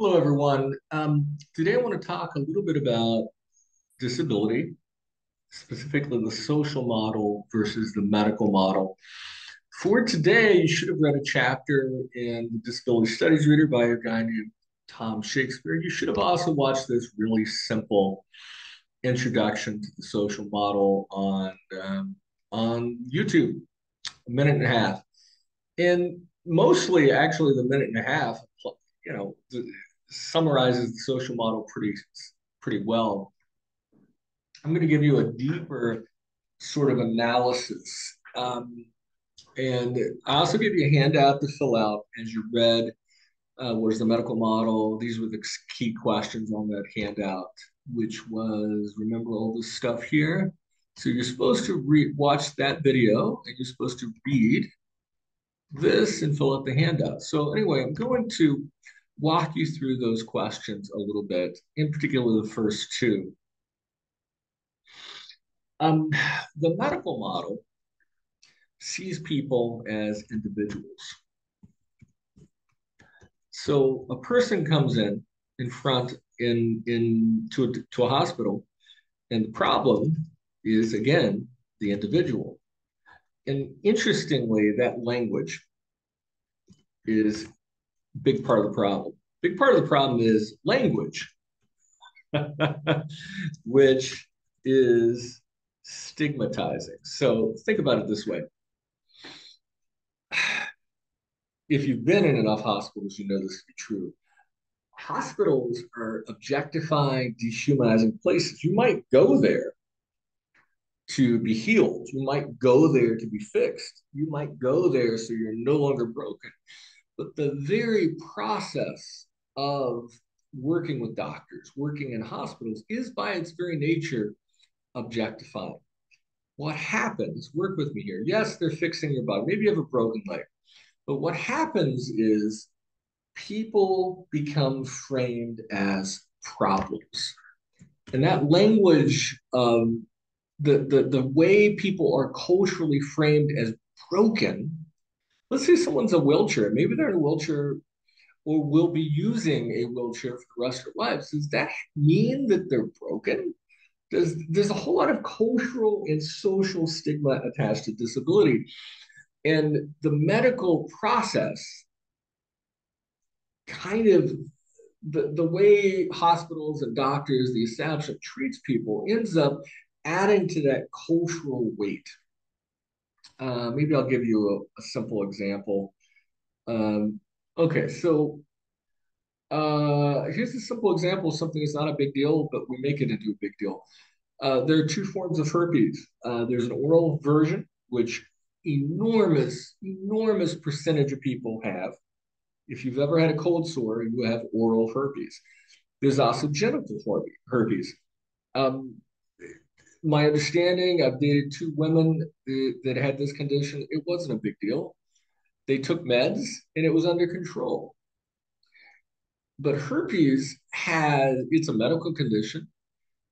Hello, everyone. Um, today, I want to talk a little bit about disability, specifically the social model versus the medical model. For today, you should have read a chapter in the Disability Studies Reader by a guy named Tom Shakespeare. You should have also watched this really simple introduction to the social model on um, on YouTube, a minute and a half, and mostly actually the minute and a half you know summarizes the social model pretty pretty well. I'm going to give you a deeper sort of analysis. Um, and I also give you a handout to fill out as you read uh, what is the medical model. These were the key questions on that handout, which was remember all this stuff here. So you're supposed to re- watch that video, and you're supposed to read this and fill out the handout. So anyway, I'm going to walk you through those questions a little bit, in particular the first two. Um, the medical model sees people as individuals. So a person comes in in front in in to a, to a hospital, and the problem is again the individual. And interestingly, that language is big part of the problem. Big part of the problem is language, which is stigmatizing. So think about it this way. If you've been in enough hospitals, you know this to be true. Hospitals are objectifying, dehumanizing places. You might go there to be healed. You might go there to be fixed. You might go there so you're no longer broken. But the very process of working with doctors, working in hospitals, is by its very nature objectifying. What happens, work with me here. Yes, they're fixing your body. Maybe you have a broken leg. But what happens is people become framed as problems. And that language, um, the, the, the way people are culturally framed as broken let's say someone's a wheelchair, maybe they're in a wheelchair or will be using a wheelchair for the rest of their lives. Does that mean that they're broken? Does there's a whole lot of cultural and social stigma attached to disability. And the medical process kind of the, the way hospitals and doctors, the establishment treats people ends up adding to that cultural weight. Uh, maybe I'll give you a, a simple example. Um, okay, so uh, here's a simple example something that's not a big deal, but we make it into a big deal. Uh, there are two forms of herpes. Uh, there's an oral version, which enormous, enormous percentage of people have. If you've ever had a cold sore, you have oral herpes. There's also genital herpes. Um, my understanding, I've dated two women that had this condition. It wasn't a big deal. They took meds and it was under control. But herpes has, it's a medical condition.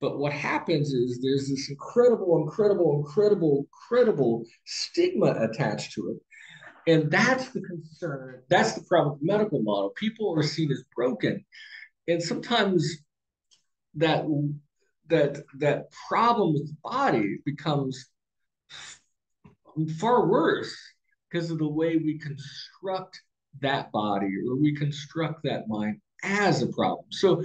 But what happens is there's this incredible, incredible, incredible, incredible stigma attached to it. And that's the concern. That's the problem with the medical model. People are seen as broken. And sometimes that that that problem with the body becomes far worse because of the way we construct that body or we construct that mind as a problem. So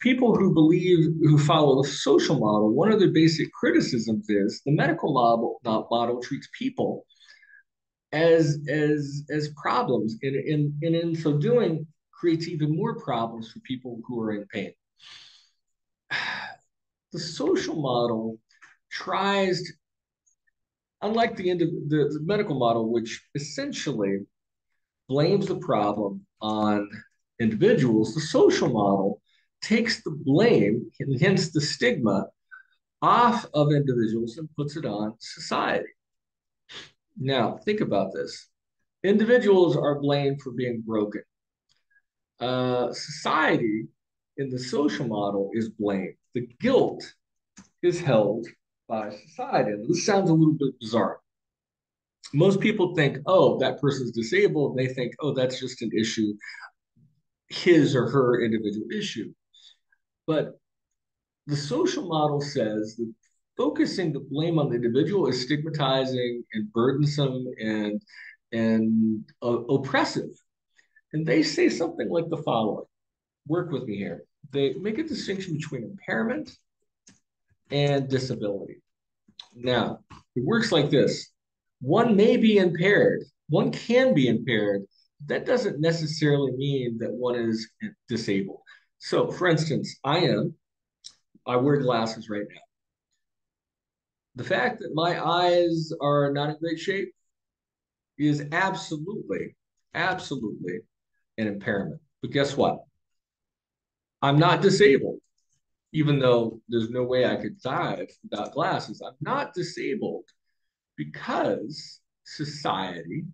people who believe who follow the social model, one of the basic criticisms is the medical model model treats people as as as problems and in, and in so doing creates even more problems for people who are in pain the social model tries to, unlike the, the, the medical model, which essentially blames the problem on individuals, the social model takes the blame, and hence the stigma, off of individuals and puts it on society. Now, think about this. Individuals are blamed for being broken. Uh, society in the social model is blamed the guilt is held by society. And this sounds a little bit bizarre. Most people think, oh, that person's disabled. They think, oh, that's just an issue. his or her individual issue. But the social model says that focusing the blame on the individual is stigmatizing and burdensome and and uh, oppressive. And they say something like the following. Work with me here. They make a distinction between impairment and disability. Now, it works like this. One may be impaired. One can be impaired. That doesn't necessarily mean that one is disabled. So, for instance, I am, I wear glasses right now. The fact that my eyes are not in great shape is absolutely, absolutely an impairment. But guess what? I'm not disabled, even though there's no way I could die without glasses. I'm not disabled because society,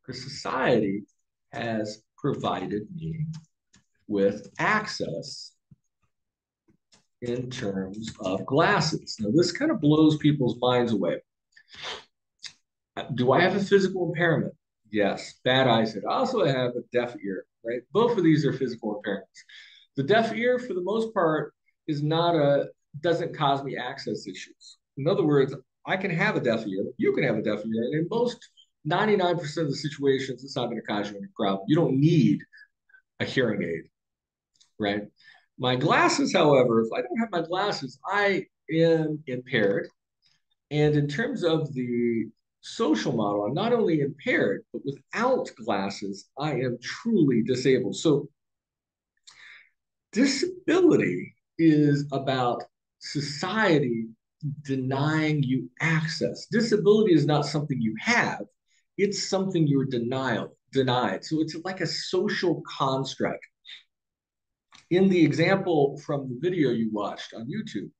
because society has provided me with access in terms of glasses. Now, this kind of blows people's minds away. Do I have a physical impairment? Yes, bad eyesight. I also have a deaf ear, right? Both of these are physical impairments. The deaf ear, for the most part, is not a doesn't cause me access issues. In other words, I can have a deaf ear, you can have a deaf ear, and in most 99% of the situations, it's not going to cause you any problem. You don't need a hearing aid, right? My glasses, however, if I don't have my glasses, I am impaired. And in terms of the social model, I'm not only impaired, but without glasses, I am truly disabled. So disability is about society denying you access. Disability is not something you have, it's something you're denial, denied. So it's like a social construct. In the example from the video you watched on YouTube,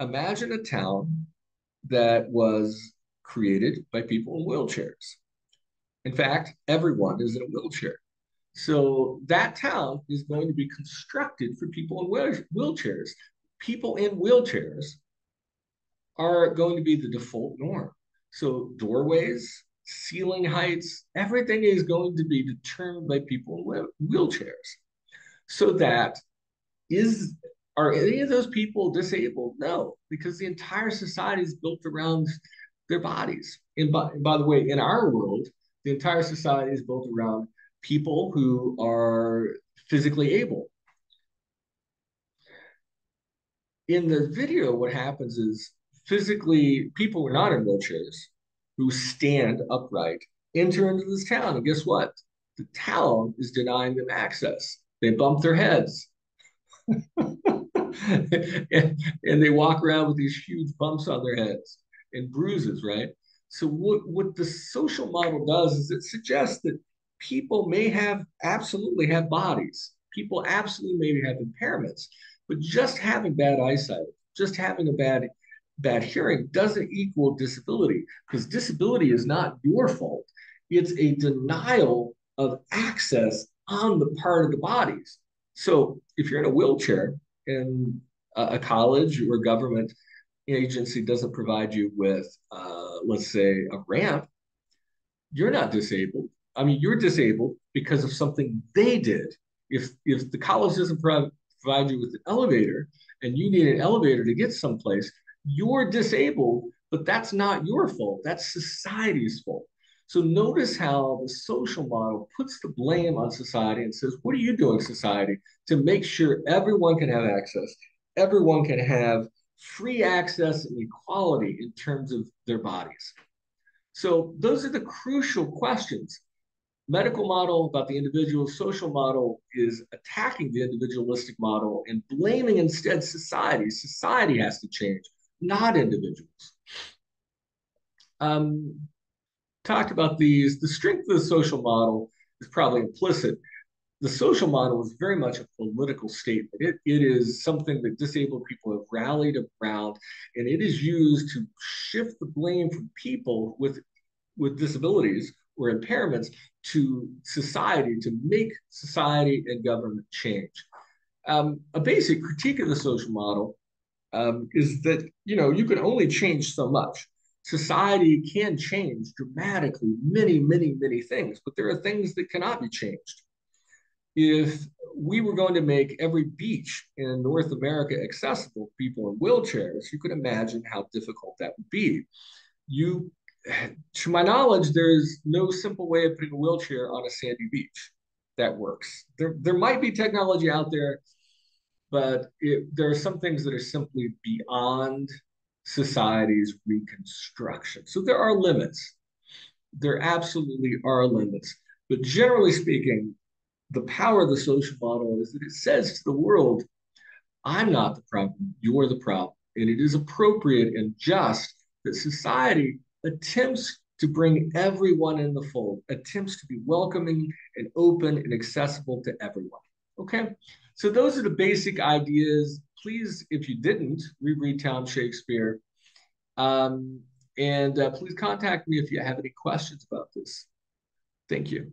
imagine a town that was created by people in wheelchairs. In fact, everyone is in a wheelchair. So that town is going to be constructed for people in wheelchairs. People in wheelchairs are going to be the default norm. So doorways, ceiling heights, everything is going to be determined by people in wheelchairs. So that is are any of those people disabled? No, because the entire society is built around their bodies. And by, by the way, in our world, the entire society is built around people who are physically able. In the video, what happens is physically, people who are not in wheelchairs who stand upright enter into this town. And guess what? The town is denying them access. They bump their heads. and, and they walk around with these huge bumps on their heads and bruises, right? So what, what the social model does is it suggests that people may have absolutely have bodies. People absolutely maybe have impairments, but just having bad eyesight, just having a bad bad hearing doesn't equal disability because disability is not your fault. It's a denial of access on the part of the bodies. So if you're in a wheelchair and a college or government agency doesn't provide you with, uh, let's say, a ramp, you're not disabled. I mean, you're disabled because of something they did. If if the college doesn't pro- provide you with an elevator and you need an elevator to get someplace, you're disabled, but that's not your fault. That's society's fault. So notice how the social model puts the blame on society and says, what are you doing, society, to make sure everyone can have access, everyone can have free access and equality in terms of their bodies. So those are the crucial questions. Medical model about the individual, social model is attacking the individualistic model and blaming instead society. Society has to change, not individuals. Um, talked about these. The strength of the social model is probably implicit the social model is very much a political statement. It, it is something that disabled people have rallied around, and it is used to shift the blame from people with, with disabilities or impairments to society to make society and government change. Um, a basic critique of the social model um, is that you know you can only change so much. Society can change dramatically many, many, many things, but there are things that cannot be changed if we were going to make every beach in North America accessible to people in wheelchairs, you could imagine how difficult that would be. You, to my knowledge, there's no simple way of putting a wheelchair on a sandy beach that works. There, there might be technology out there, but it, there are some things that are simply beyond society's reconstruction. So there are limits. There absolutely are limits. But generally speaking, the power of the social model is that it says to the world, I'm not the problem, you're the problem. And it is appropriate and just that society attempts to bring everyone in the fold, attempts to be welcoming and open and accessible to everyone. Okay, so those are the basic ideas. Please, if you didn't, reread Tom Shakespeare. Um, and uh, please contact me if you have any questions about this. Thank you.